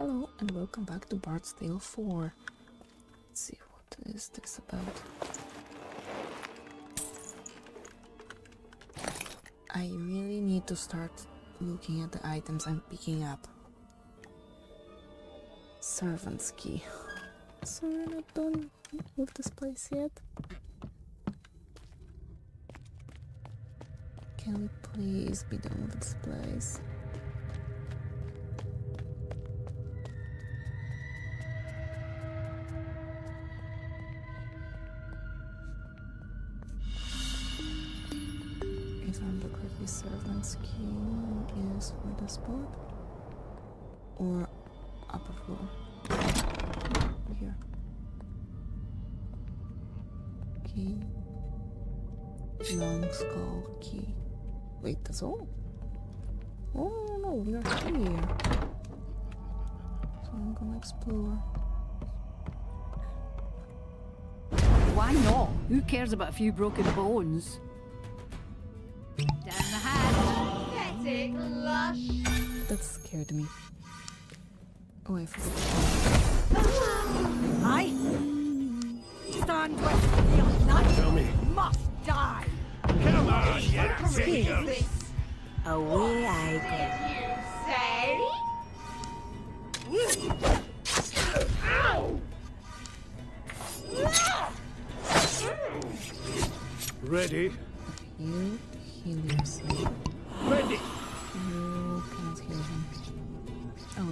Hello and welcome back to Bard's Tale 4. Let's see what is this about. I really need to start looking at the items I'm picking up. Servant's key. So we're not done with this place yet. Can we please be done with this place? Servant's key is for the spot or upper floor. Here. Key. Long skull key. Wait, that's all? Oh no, we are here. So I'm gonna explore. Why not? Who cares about a few broken bones? Hatch. Lush. That scared me. Oh, I forgot. Aye. Stand with your. Tell me. Must die. Come on, you Is this Away I you say? Ow! Ready? You heal yourself.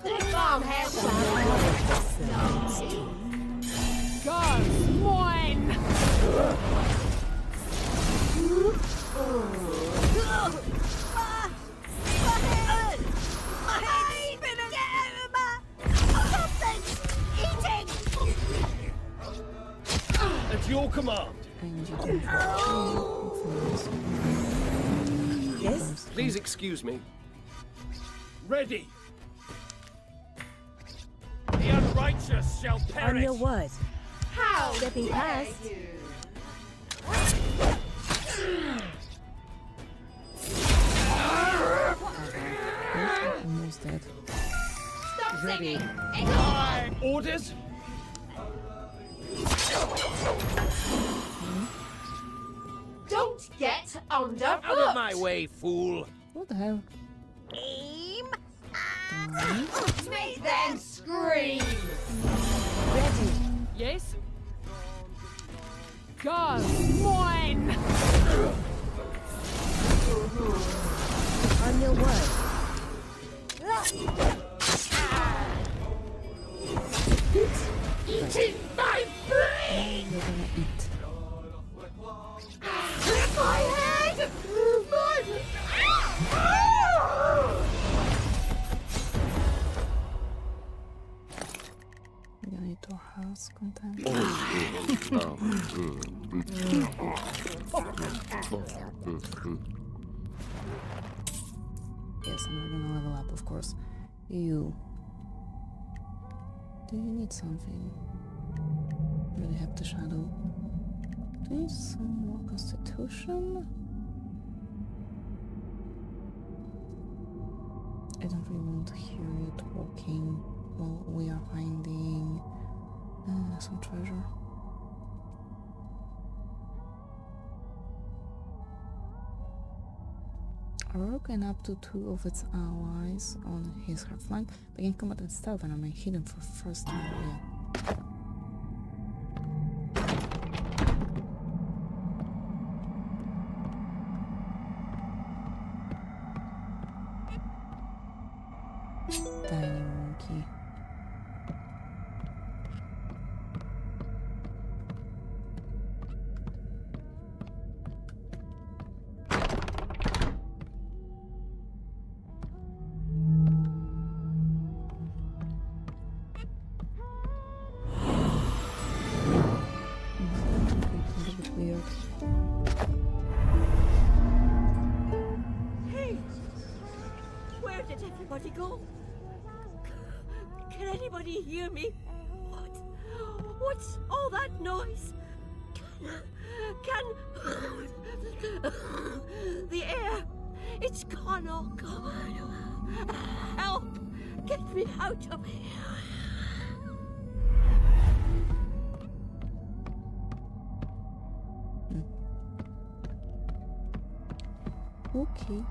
What's Bomb hair. God's mine. At your command. I need you to hopefully Yes? Please excuse me. Ready! The unrighteous shall On your word. How Stepping past. almost dead. Stop Ready. singing. It's Orders? Don't get underfoot. Out of my way, fool! What the hell? Aim. Ah. Make them scream. Ready. Yes? God's mine! On your word. Eating my brain. We're gonna eat our house content. Oh, yes, and we're gonna level up, of course. You. Do you need something? Really have the shadow. Do you need some more constitution? I don't really want to hear you talking while we are finding uh, some treasure. And up to two of its allies on his hard flank begin combat and stealth and remain hidden for first time. Yeah. Go. Can anybody hear me? What? What's all that noise? Can. can the air. It's gone, oh God. Help! Get me out of here. Okay.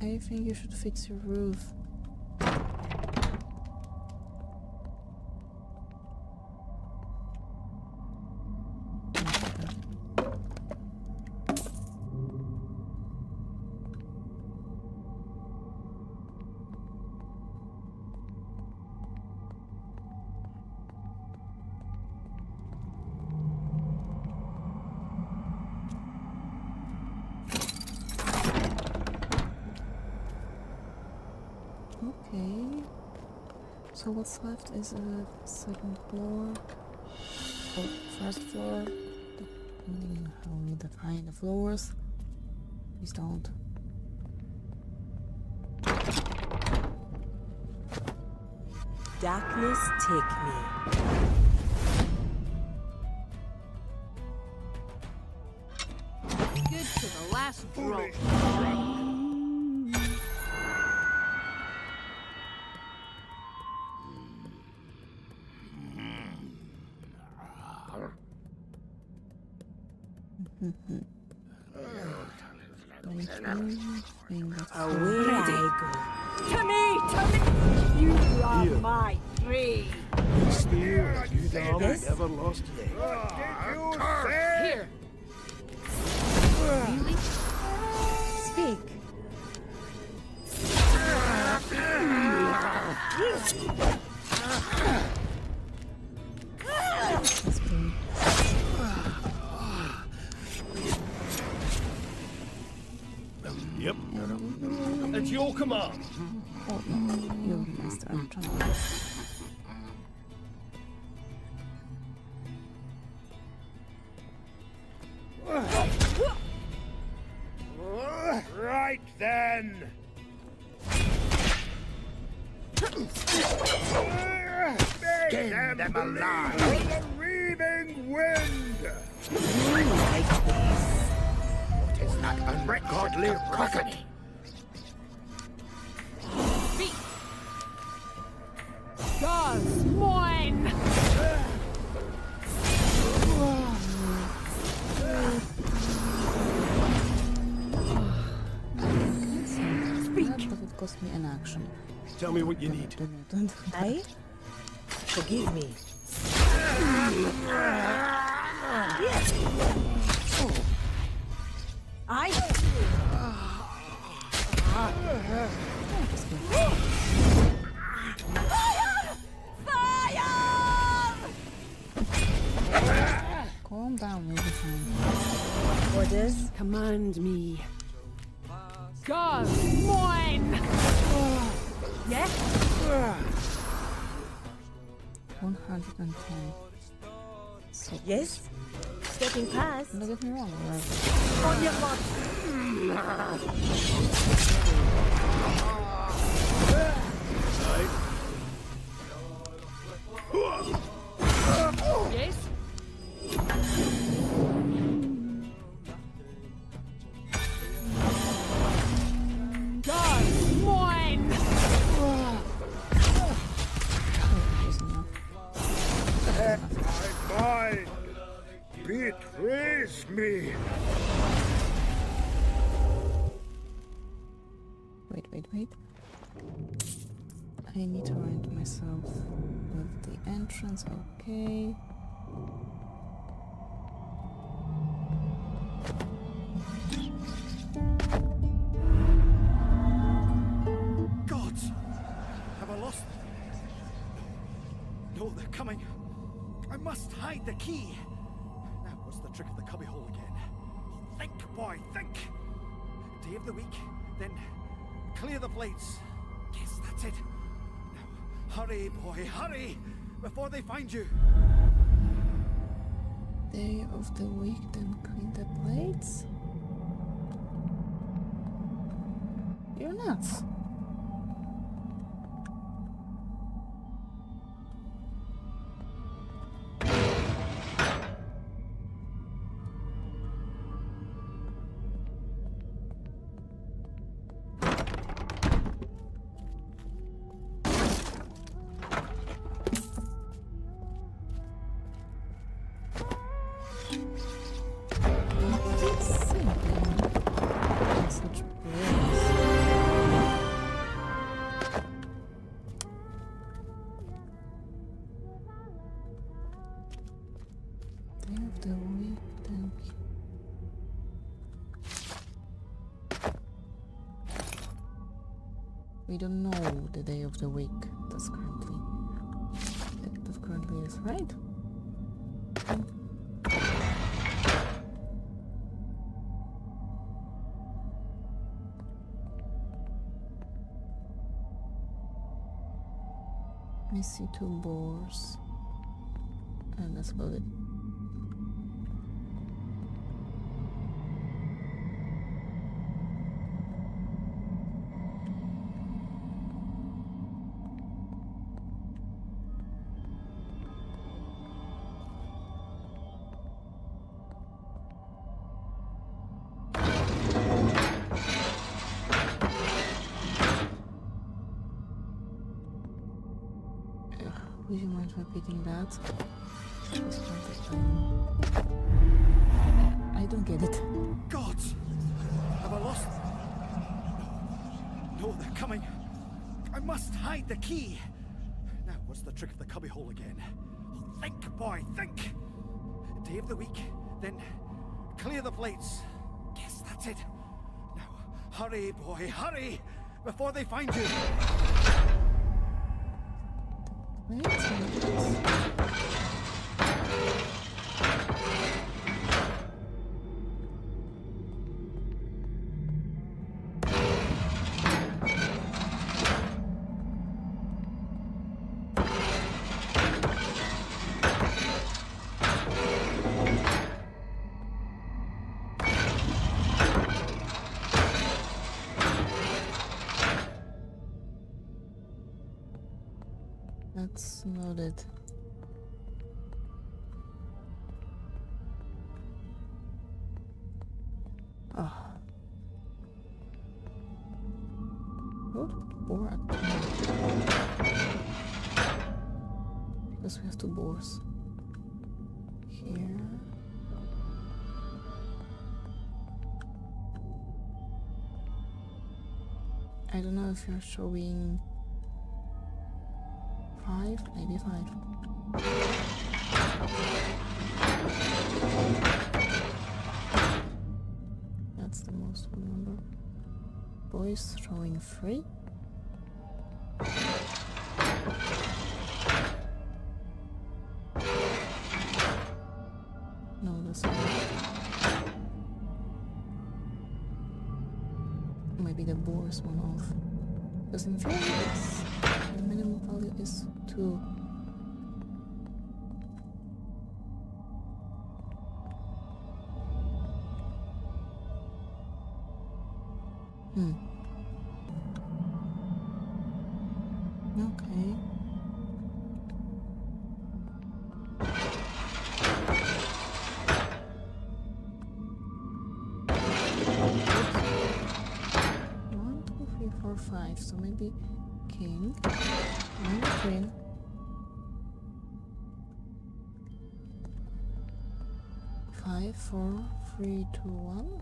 I think you should fix your roof. So what's left is a second floor or first floor, depending on how we define the floors. Please don't. Darkness, take me. Good to the last drop. Away I go. To me, to me. You are Here. my. Still, you never lost yet. Here. Really? Speak. At your command. Oh. I'm trying. Cost me an action. Tell me what you need. Don't, don't do that. I? Forgive me. I. Calm down, you'll be fine. Orders. Command me. God's mine. Yes. 110. So, Yes. Stepping past. don't get me wrong, On your mark. Hmm. Entrance. Okay. Gods! Have I lost? No, they're coming. I must hide the key. Now, what's the trick of the cubbyhole again? Think, boy, think! Day of the week, then Clear the plates. Yes, that's it. Now, hurry, boy, hurry! Before they find you. Day of the week, then clean the plates. You're nuts. Day of the week that's currently that currently is right. I see two boars. And that's about it. Repeating that? I don't get it. Gods! Have I lost? No, no, they're coming. I must hide the key. Now, what's the trick of the cubbyhole again? Think, boy, think! Day of the week, then clear the plates. Yes, that's it. Now, hurry, boy, hurry! Before they find you! Wait a minute. That's not it. Ah. What? Boar activity. Because we have two boars. Here. I don't know if you're showing five, maybe five. That's the most number. Boys throwing three. No, that's not. Maybe the boars one off. Doesn't in is. Hmm. Okay. One, two, three, four, five. So maybe king, maybe queen. Five, four, three, two, one.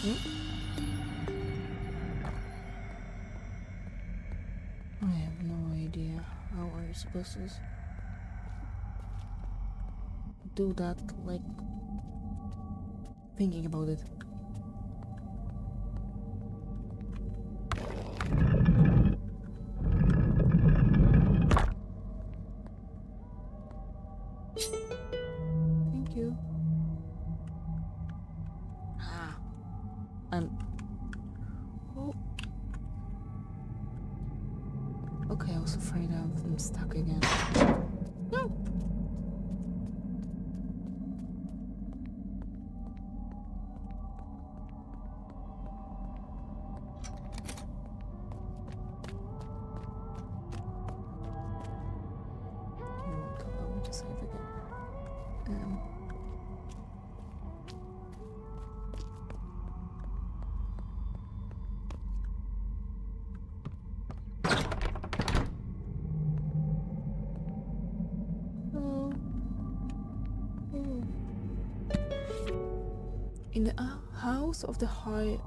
Hmm. I have no idea how you supposed to do that like thinking about it. Um. Oh. Okay, I was afraid of them stuck again. No! Of the High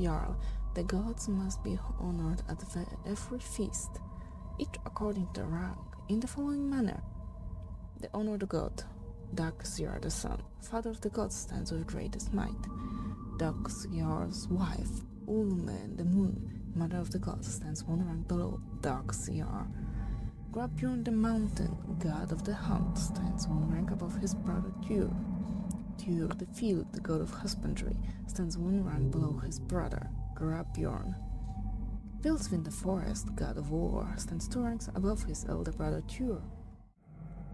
Jarl, the gods must be honored at every feast, each according to rank, in the following manner. The honored god, Daxyar the sun, father of the gods, stands with greatest might. Daxyar's wife, Ulme the moon, mother of the gods, stands one rank below Daxyar. Grabjorn the mountain, god of the hunt, stands one rank above his brother Tyr. Tyr the field, the god of husbandry, stands one rank below his brother, Grabjorn. Vilsvin the forest, god of war, stands two ranks above his elder brother Tyr.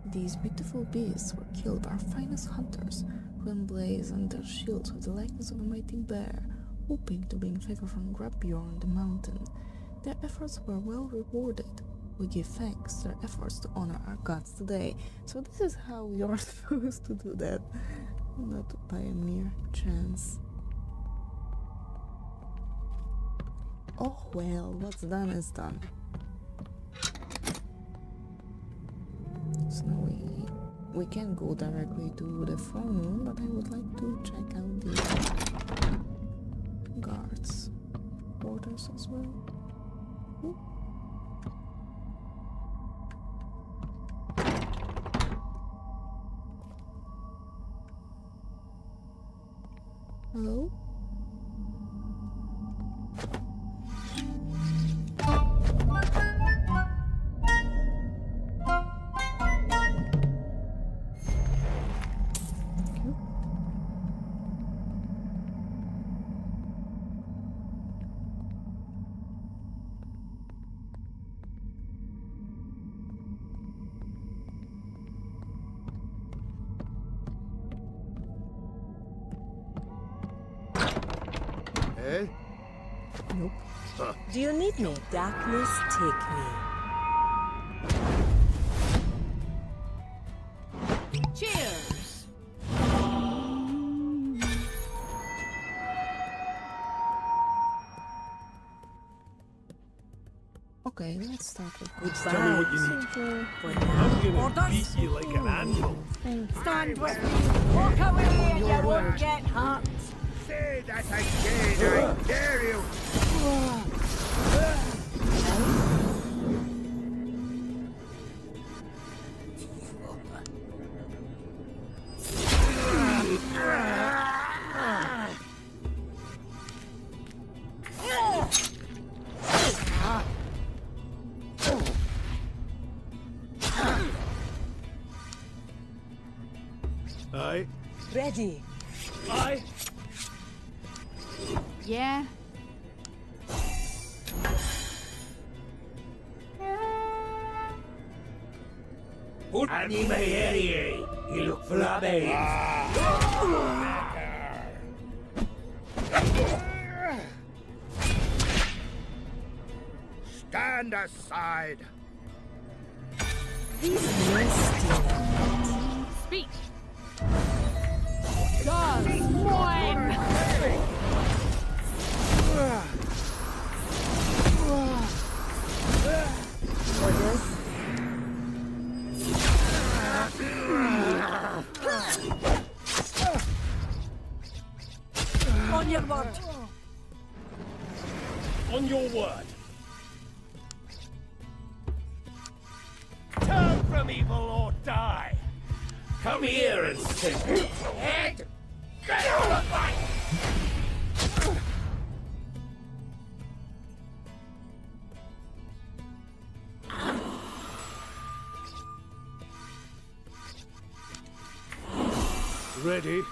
These beautiful beasts were killed by our finest hunters, who emblazoned their shields with the likeness of a mighty bear, hoping to gain favor from Grabjorn the mountain. Their efforts were well rewarded. We give thanks to their efforts to honor our gods today. So this is how you're supposed to do that, not by a mere chance. Oh well, what's done is done. So now we we can go directly to the phone, but I would like to check out the guards quarters as well. Ooh. Hello? Do you need me? Darkness, take me. Cheers! Okay, let's start with Goodbye. Tell me what you need. For now. I'm gonna beat you like an animal. Stand with me! Walk away and you won't get hurt! Say that again, I dare you! Flabby. Stand aside! These men steal. Speak! God's mine! On your word. On your word. From evil or die. Come here and sit. Head. Get out of my... Ready.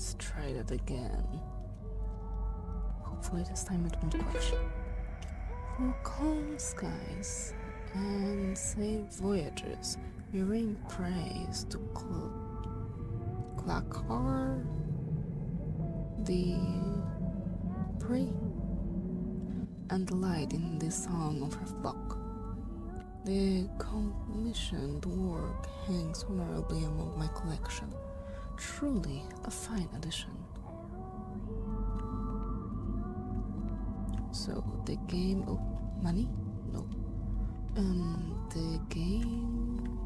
Let's try that again. Hopefully this time it won't crash. For calm skies and safe voyages, we ring praise to Cl- Clackar the prey and the light in the song of her flock. The commissioned work hangs honorably among my collection. Truly a fine addition. So the game oh money? No. Um the game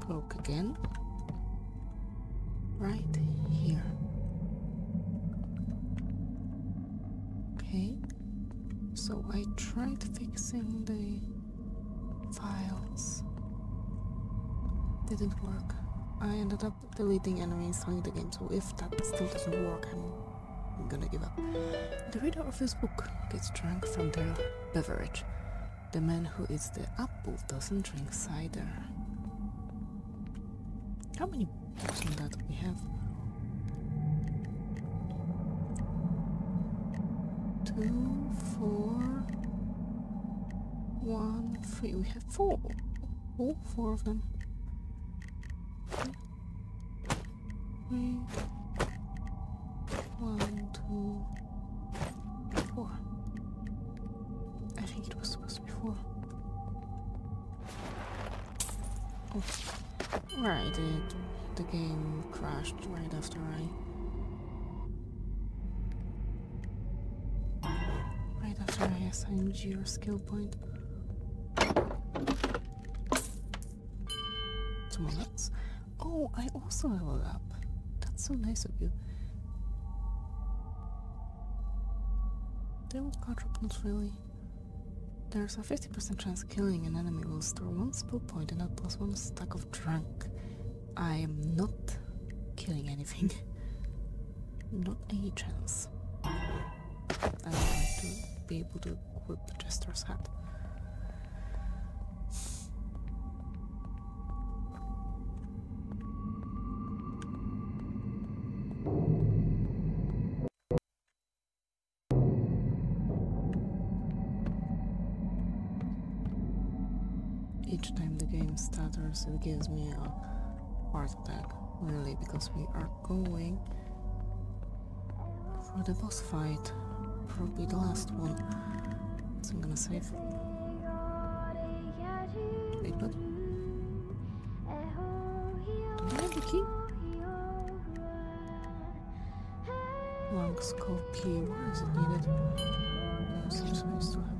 broke again. Right here. Okay. So I tried fixing the files. Didn't work. I ended up deleting and reinstalling the game, so if that still doesn't work, I'm gonna give up. The reader of this book gets drunk from their beverage. The man who eats the apple doesn't drink cider. How many books on that we have? Two, four, one, three. We have four. Oh, four of them. Think it was supposed to be four. Oh, right. It, the game crashed right after I. Right after I assigned your skill point. Someone else. Oh, I also leveled up. That's so nice of you. They will quadruple not really. There's a 50% chance killing an enemy will store one spell point and that plus one stack of drunk. I am not killing anything. not any chance. I would like to be able to equip the Jester's hat. Each time the game stutters, it gives me a heart attack, really, because we are going for the boss fight. Probably the last one. So I'm gonna save. Wait, what? Do I have the key? Long skull key, why is it needed? I was supposed to have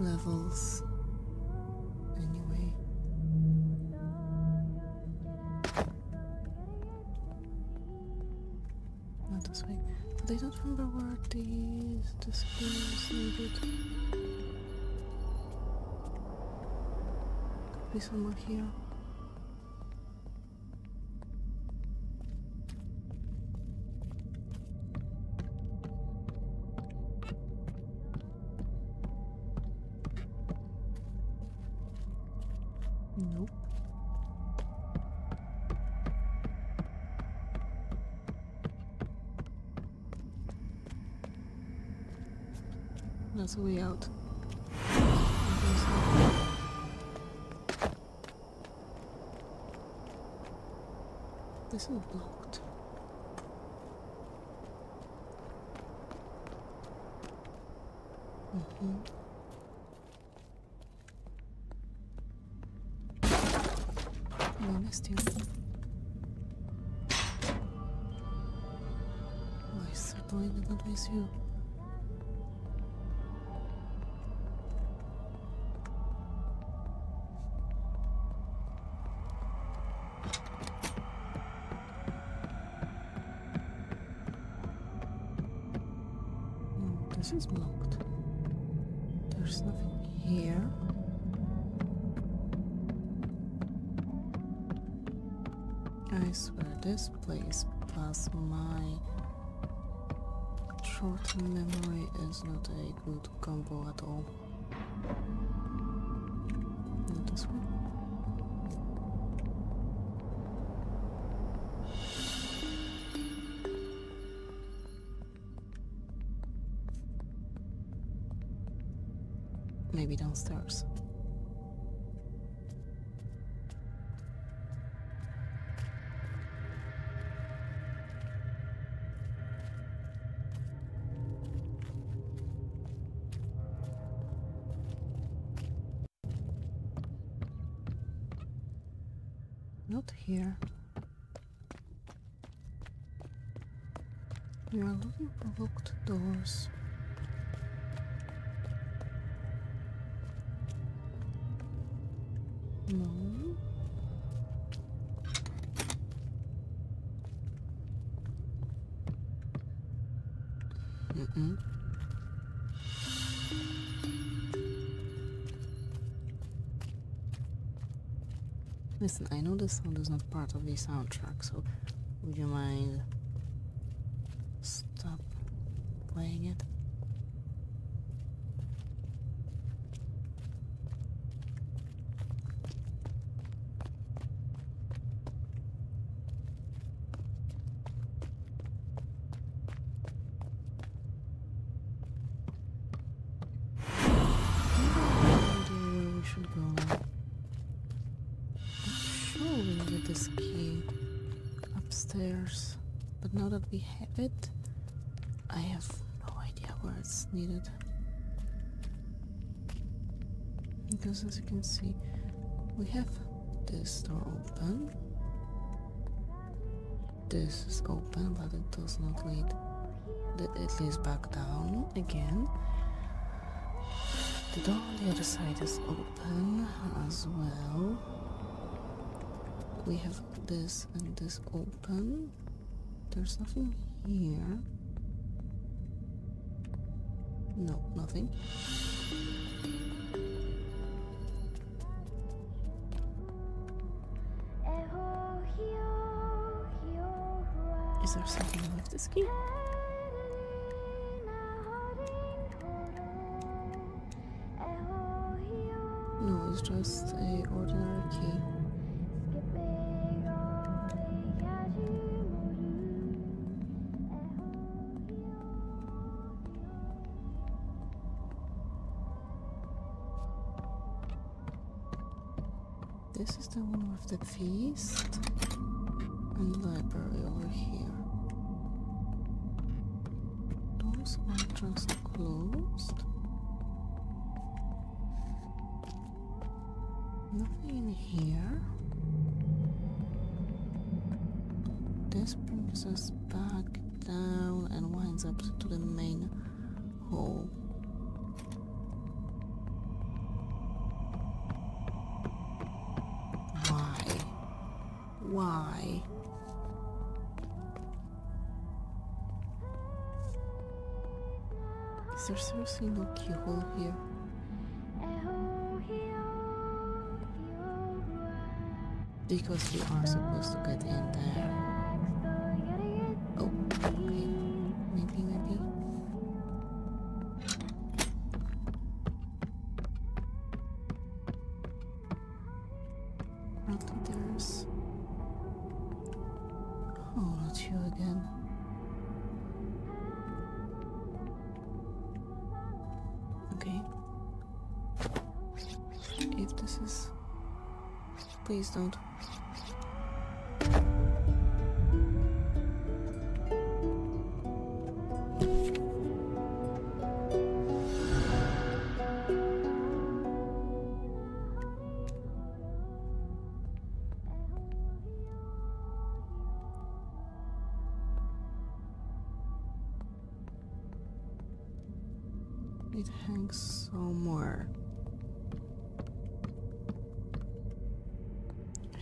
levels anyway. Not this way. But I don't remember where these the skills needed. Could be somewhere here. That's a way out. This is blocked. Mm-hmm. Oh, I not miss you. Is blocked. There's nothing here. I swear this place plus my short memory is not a good combo at all. Maybe downstairs. Not here. We are looking for locked doors. Mm-mm. Listen, I know this sound is not part of the soundtrack, so would you mind stop playing it? Have it, I have no idea where it's needed. Because as you can see, we have this door open. This is open, but it does not lead. It leads back down again. The door on the other side is open as well. We have this and this open. There's nothing here. No, nothing. Is there something with this key? No, it's just a ordinary key. Feast and library over here. Those are just closed. Nothing in here. This brings us back down and winds up to the main hall. Is there seriously no keyhole here? Because we are supposed to get in there. Somewhere.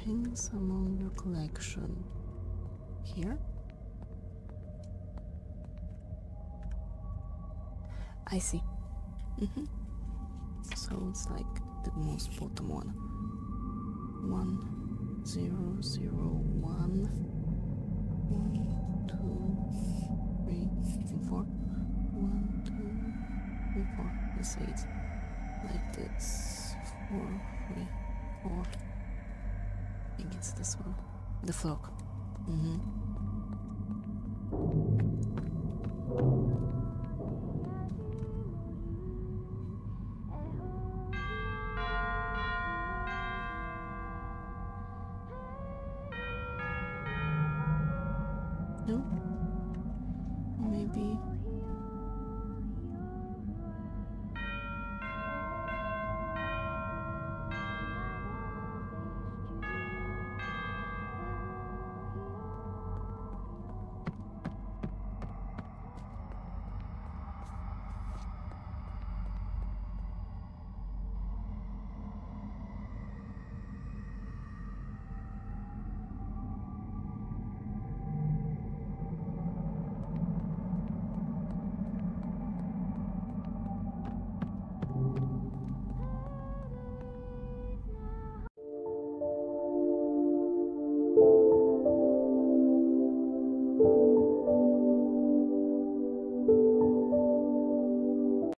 Hangs among your collection. Here? I see. Mm-hmm. So it's like the most bottom one. One, zero, zero, one. One, say like this. Four, three, four. I think it's this one. The flock. Mm-hmm. No?